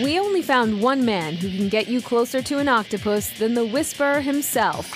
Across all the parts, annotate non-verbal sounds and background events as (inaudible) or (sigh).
We only found one man who can get you closer to an octopus than the Whisperer himself.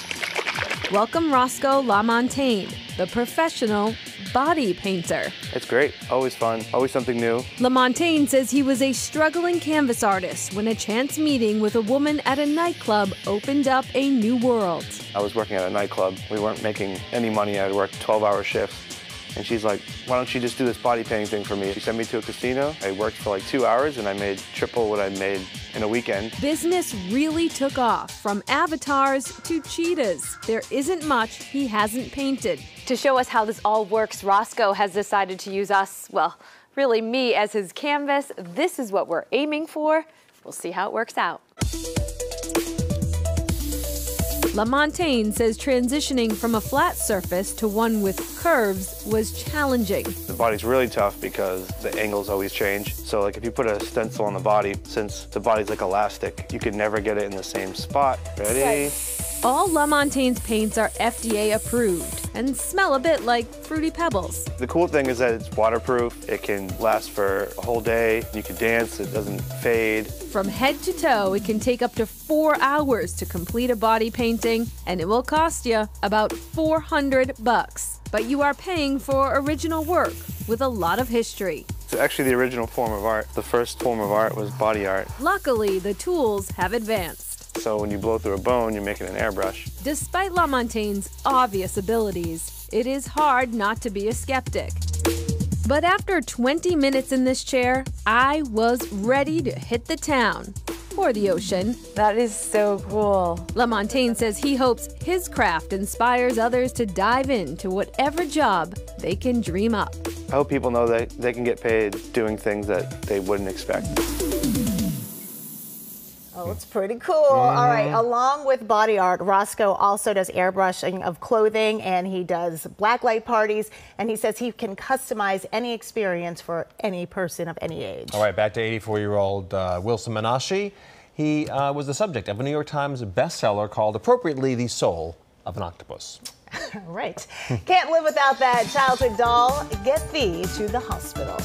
Welcome Roscoe LaMontagne, the professional body painter. It's great. Always fun. Always something new. LaMontagne says he was a struggling canvas artist when a chance meeting with a woman at a nightclub opened up a new world. I was working at a nightclub. We weren't making any money. I'd work 12-hour shifts. And she's like, why don't you just do this body painting thing for me? She sent me to a casino. I worked for like two hours and I made triple what I made in a weekend. Business really took off from avatars to cheetahs. There isn't much he hasn't painted. To show us how this all works, Roscoe has decided to use us, well, really me as his canvas. This is what we're aiming for. We'll see how it works out. LaMontagne says transitioning from a flat surface to one with curves was challenging. The body's really tough because the angles always change. So like if you put a stencil on the body, since the body's like elastic, you can never get it in the same spot. Ready? Right. All LaMontagne's paints are FDA approved and smell a bit like Fruity Pebbles. The cool thing is that it's waterproof. It can last for a whole day. You can dance, it doesn't fade. From head to toe, it can take up to four hours to complete a body painting, and it will cost you about 400 bucks. But you are paying for original work with a lot of history. It's actually the original form of art. The first form of art was body art. Luckily, the tools have advanced. So when you blow through a bone, you're making an airbrush. Despite LaMontagne's obvious abilities, it is hard not to be a skeptic. But after 20 minutes in this chair, I was ready to hit the town or the ocean. That is so cool. LaMontagne says he hopes his craft inspires others to dive into whatever job they can dream up. I hope people know that they can get paid doing things that they wouldn't expect. Oh, it's pretty cool. Mm. All right. Mm-hmm. Along with body art, Roscoe also does airbrushing of clothing and he does blacklight parties. And he says he can customize any experience for any person of any age. All right. Back to 84 year old uh, Wilson Menashi. He uh, was the subject of a New York Times bestseller called appropriately The Soul of an Octopus. (laughs) right. Can't live without that childhood doll. Get thee to the hospital.